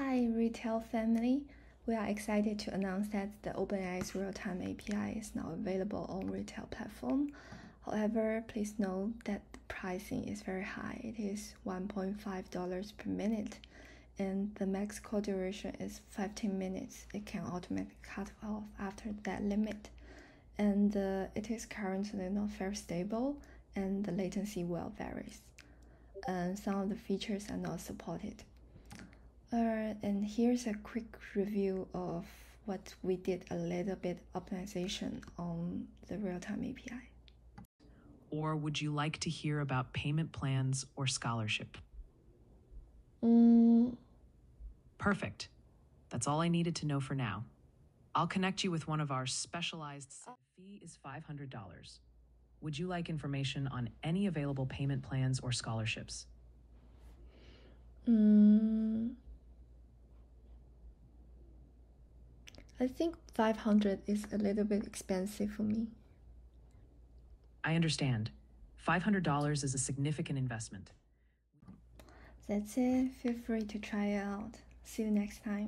Hi, Retell family. We are excited to announce that the OpenAI's real-time API is now available on Retell platform. However, please note that the pricing is very high. It is $1.5 per minute, and the max call duration is 15 minutes. It can automatically cut off after that limit, and uh, it is currently not very stable, and the latency well varies. And some of the features are not supported. Uh, and here's a quick review of what we did a little bit optimization on the real-time API. Or would you like to hear about payment plans or scholarship? Mm, Perfect. That's all I needed to know for now. I'll connect you with one of our specialized fee is $500. Would you like information on any available payment plans or scholarships? mm, I think 500 is a little bit expensive for me. I understand. $500 is a significant investment. That's it. Feel free to try it out. See you next time.